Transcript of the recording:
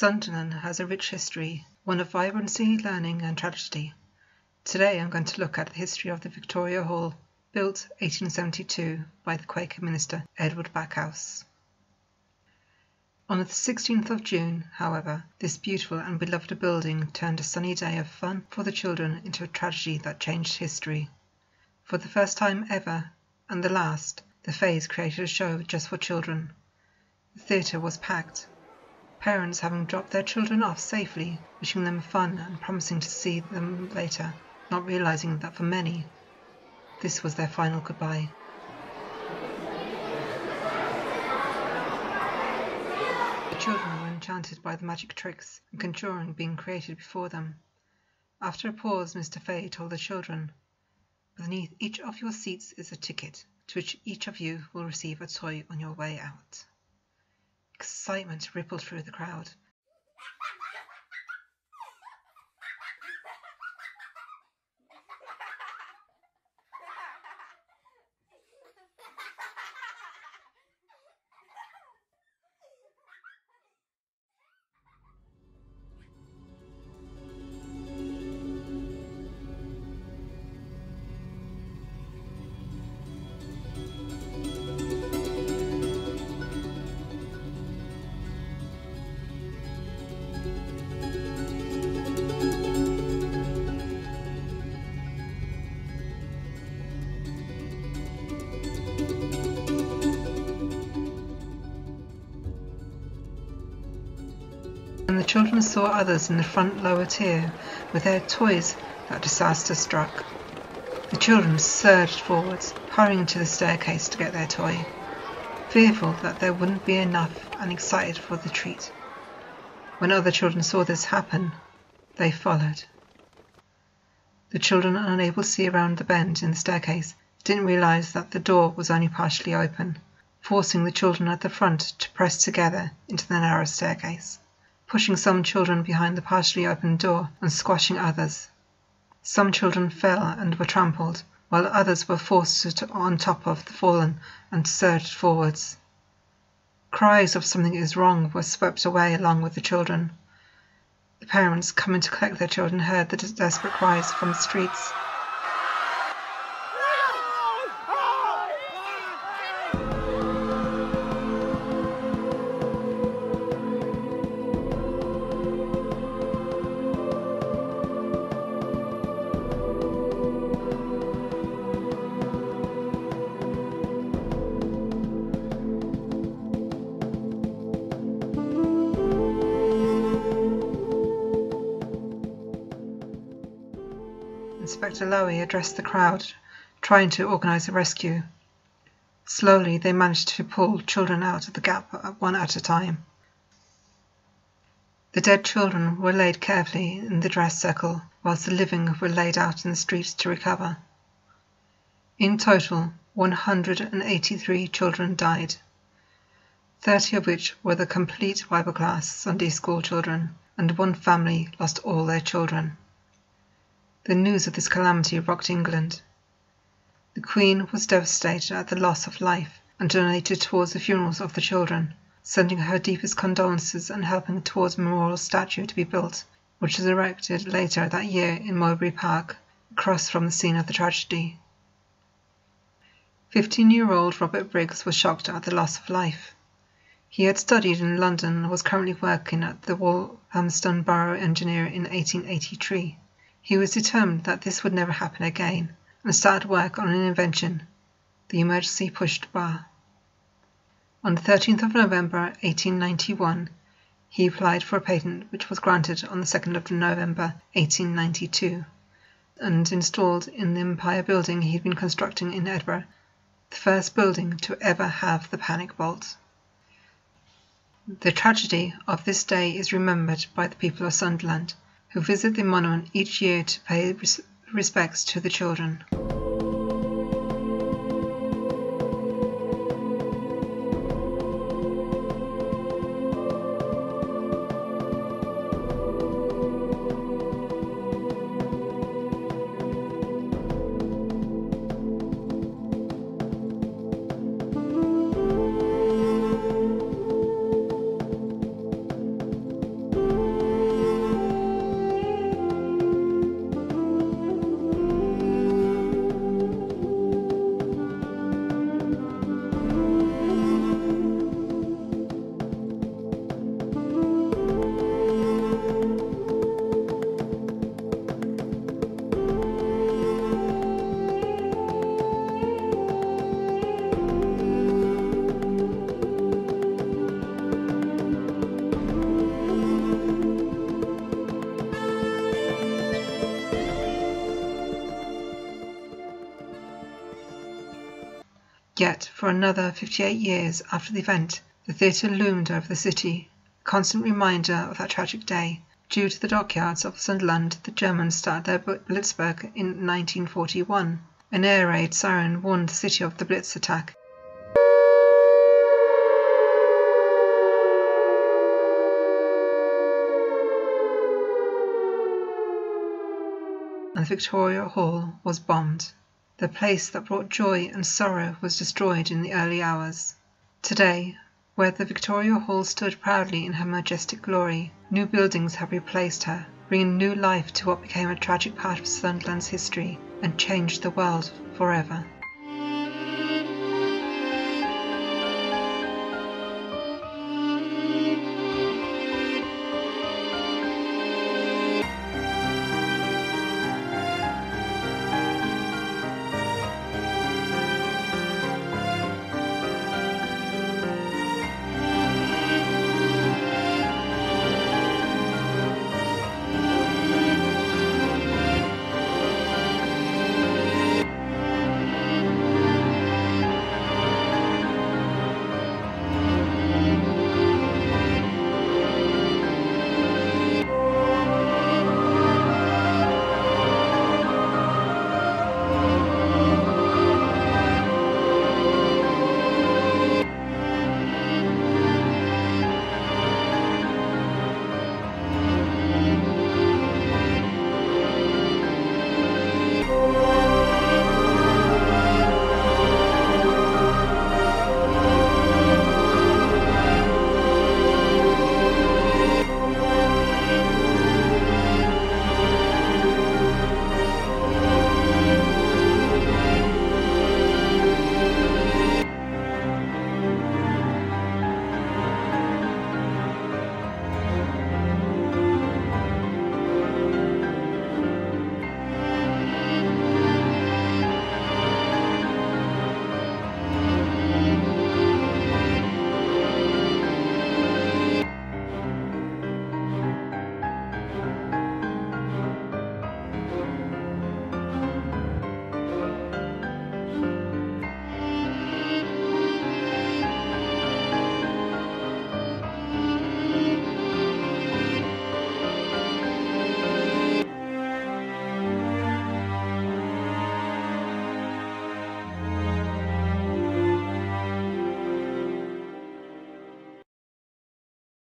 Sunderland has a rich history, one of vibrancy, learning, and tragedy. Today I'm going to look at the history of the Victoria Hall, built 1872 by the Quaker minister Edward Backhouse. On the 16th of June, however, this beautiful and beloved building turned a sunny day of fun for the children into a tragedy that changed history. For the first time ever, and the last, the Fays created a show just for children. The theatre was packed, parents having dropped their children off safely, wishing them fun and promising to see them later, not realizing that for many, this was their final goodbye. The children were enchanted by the magic tricks and conjuring being created before them. After a pause, Mr. Fay told the children, Beneath each of your seats is a ticket, to which each of you will receive a toy on your way out. Excitement rippled through the crowd. Children saw others in the front lower tier with their toys that disaster struck. The children surged forwards, hurrying to the staircase to get their toy, fearful that there wouldn't be enough and excited for the treat. When other children saw this happen, they followed. The children, unable to see around the bend in the staircase, didn't realize that the door was only partially open, forcing the children at the front to press together into the narrow staircase pushing some children behind the partially opened door and squashing others. Some children fell and were trampled, while others were forced to on top of the fallen and surged forwards. Cries of something is wrong were swept away along with the children. The parents coming to collect their children heard the desperate cries from the streets. Inspector Lowy addressed the crowd, trying to organize a rescue. Slowly, they managed to pull children out of the gap uh, one at a time. The dead children were laid carefully in the dress circle, whilst the living were laid out in the streets to recover. In total, 183 children died, 30 of which were the complete Bible class Sunday school children, and one family lost all their children. The news of this calamity rocked England. The Queen was devastated at the loss of life and donated towards the funerals of the children, sending her deepest condolences and helping towards a memorial statue to be built, which was erected later that year in Mowbray Park, across from the scene of the tragedy. 15 year old Robert Briggs was shocked at the loss of life. He had studied in London and was currently working at the Walthamstow Borough Engineer in 1883. He was determined that this would never happen again, and started work on an invention, the emergency pushed bar. On the 13th of November 1891, he applied for a patent which was granted on the 2nd of November 1892, and installed in the Empire building he had been constructing in Edinburgh, the first building to ever have the panic bolt. The tragedy of this day is remembered by the people of Sunderland who visit the monument each year to pay respects to the children. Yet, for another 58 years after the event, the theatre loomed over the city, a constant reminder of that tragic day. Due to the dockyards of Sunderland, the Germans started their Blitzkrieg in 1941. An air raid siren warned the city of the Blitz attack. And Victoria Hall was bombed. The place that brought joy and sorrow was destroyed in the early hours. Today, where the Victoria Hall stood proudly in her majestic glory, new buildings have replaced her, bringing new life to what became a tragic part of Sunderland's history and changed the world forever.